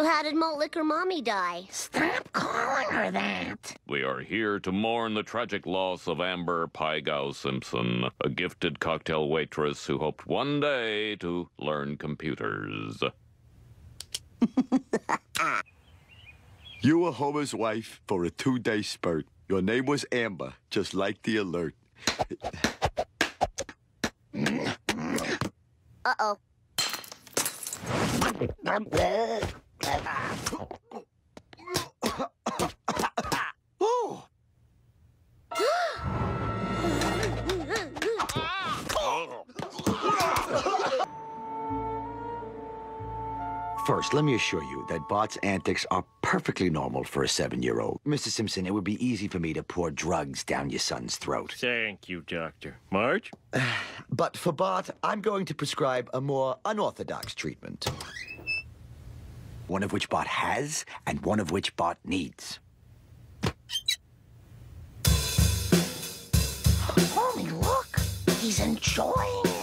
So how did Malt Liquor Mommy die? Stop calling her that. We are here to mourn the tragic loss of Amber Pygow Simpson, a gifted cocktail waitress who hoped one day to learn computers. You were Homer's wife for a two-day spurt. Your name was Amber, just like the alert. Uh-oh. First, let me assure you that Bart's antics are perfectly normal for a seven-year-old. Mr. Simpson, it would be easy for me to pour drugs down your son's throat. Thank you, Doctor. Marge? But for Bart, I'm going to prescribe a more unorthodox treatment. One of which Bart has, and one of which Bart needs. Homie, look. He's enjoying it.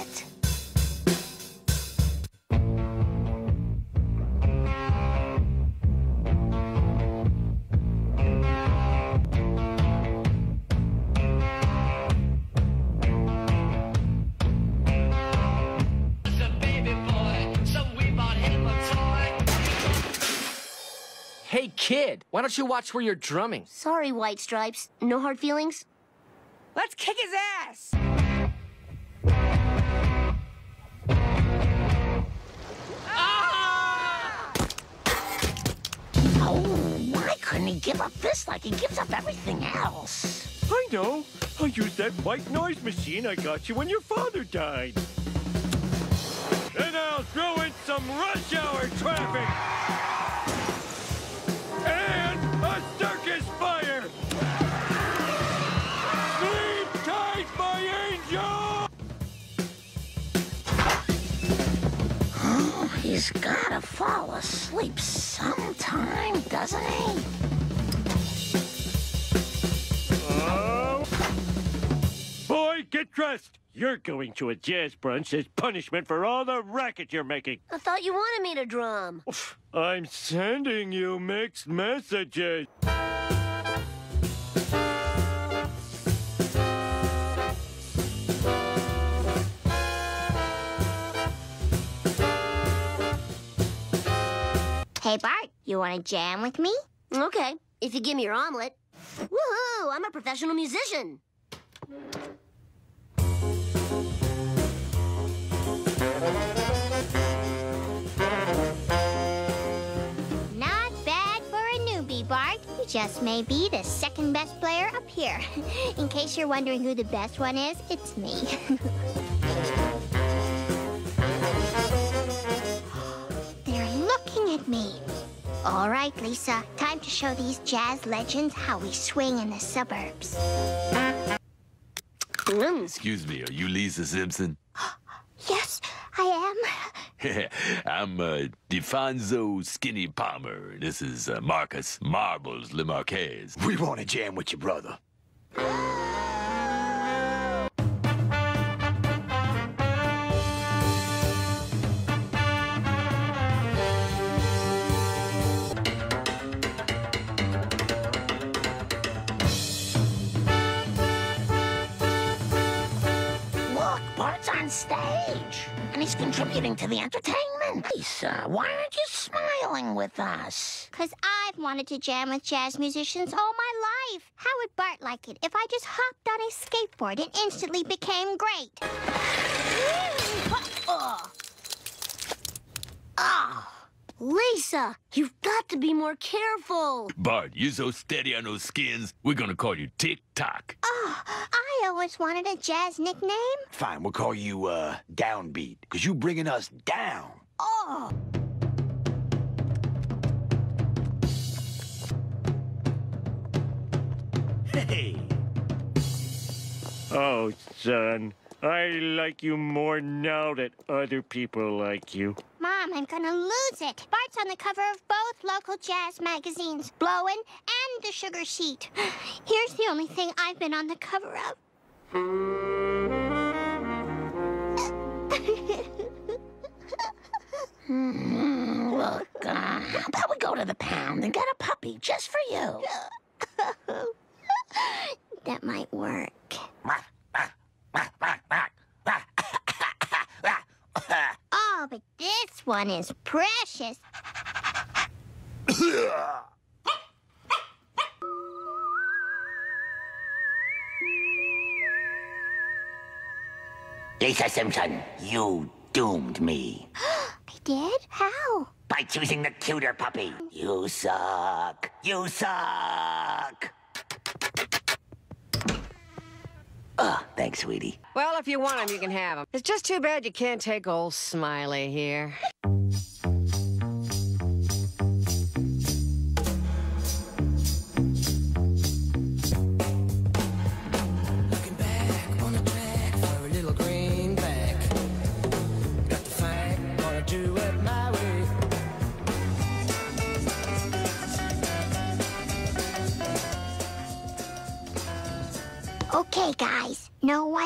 Hey, kid, why don't you watch where you're drumming? Sorry, White Stripes. No hard feelings? Let's kick his ass! Ah! Oh, why couldn't he give up this like he gives up everything else? I know. I used that white noise machine I got you when your father died. And I'll throw in some rush hour traffic. Asleep sometime, doesn't he? Oh. Boy, get dressed. You're going to a jazz brunch as punishment for all the racket you're making. I thought you wanted me to drum. I'm sending you mixed messages. Hey, Bart, you want to jam with me? Okay, if you give me your omelet. Woohoo! I'm a professional musician. Not bad for a newbie, Bart. You just may be the second best player up here. In case you're wondering who the best one is, it's me. All right, Lisa. Time to show these jazz legends how we swing in the suburbs. Mm. Excuse me, are you Lisa Simpson? Yes, I am. I'm uh, DeFonso Skinny Palmer. This is uh, Marcus Marbles LeMarquez. We want to jam with you, brother. on stage. And he's contributing to the entertainment. Lisa, uh, why aren't you smiling with us? Because I've wanted to jam with jazz musicians all my life. How would Bart like it if I just hopped on his skateboard and instantly became great? Oh. Oh. Lisa, you've got to be more careful. Bart, you're so steady on those skins, we're gonna call you Tick Tock. Oh, I always wanted a jazz nickname. Fine, we'll call you, uh, Downbeat, because you bringing us down. Oh. Hey! Oh, son, I like you more now that other people like you. Mom, I'm gonna lose it. Bart's on the cover of both local jazz magazines, Blowin' and The Sugar Sheet. Here's the only thing I've been on the cover of. Hmm, look, uh, how about we go to the pound and get a puppy just for you. that might work. Oh, but this one is precious. Lisa Simpson, you doomed me. I did? How? By choosing the cuter puppy. You suck. You suck. Ugh, thanks, sweetie. Well, if you want him, you can have him. It's just too bad you can't take old Smiley here.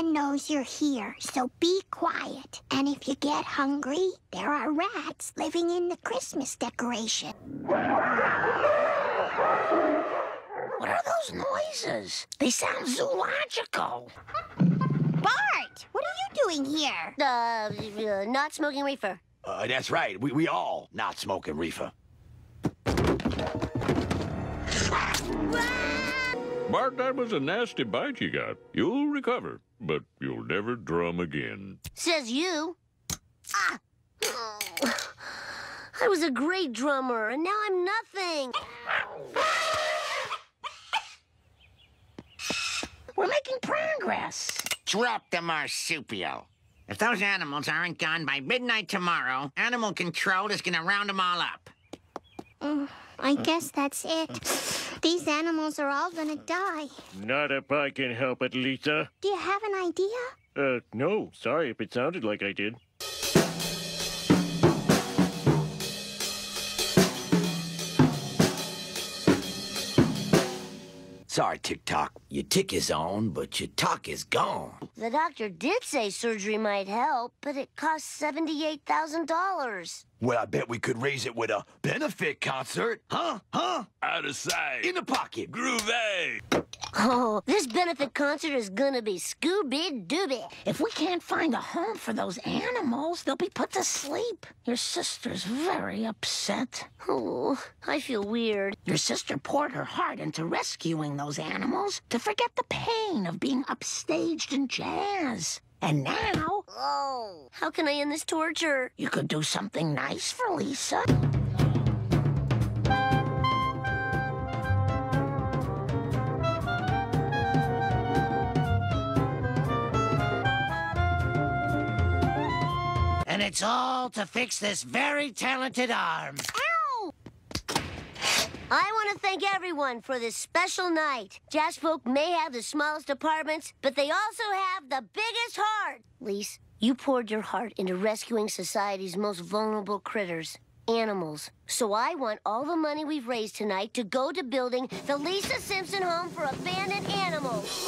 No one knows you're here, so be quiet. And if you get hungry, there are rats living in the Christmas decoration. What are those noises? They sound zoological. Bart, what are you doing here? Uh, uh, not smoking reefer. Uh, that's right. We, we all not smoking reefer. Bart, that was a nasty bite you got. You'll recover, but you'll never drum again. Says you. Ah! I was a great drummer, and now I'm nothing. We're making progress. Drop the marsupial. If those animals aren't gone by midnight tomorrow, animal control is gonna round them all up. Mm, I guess that's it. These animals are all gonna die. Not if I can help it, Lisa. Do you have an idea? Uh, no. Sorry if it sounded like I did. Sorry, Tick Tock. Your tick is on, but your talk is gone. The doctor did say surgery might help, but it costs $78,000. Well, I bet we could raise it with a benefit concert. Huh? Huh? Out of sight. In the pocket. Groovy. Oh, this benefit concert is gonna be Scooby Dooby. If we can't find a home for those animals, they'll be put to sleep. Your sister's very upset. Oh, I feel weird. Your sister poured her heart into rescuing those animals to forget the pain of being upstaged in jazz. And now, Oh, how can I end this torture? you could do something nice for Lisa. It's all to fix this very talented arm. Ow! I want to thank everyone for this special night. Jazz folk may have the smallest apartments, but they also have the biggest heart. Lise, you poured your heart into rescuing society's most vulnerable critters, animals. So I want all the money we've raised tonight to go to building the Lisa Simpson Home for Abandoned Animals.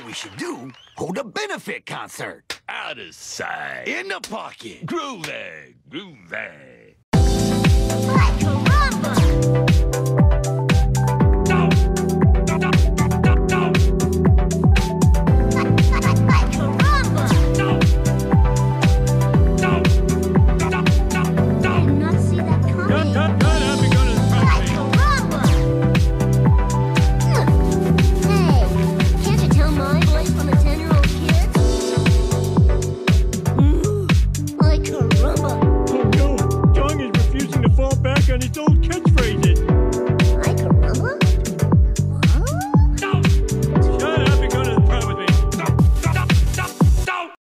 What we should do? Hold a benefit concert. Out of sight. In the pocket. Groovy. Groovy. Like caramba! Like